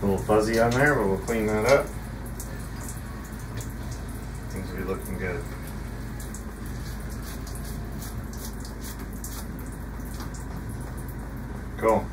A little fuzzy on there, but we'll clean that up. Things will be looking good. Cool.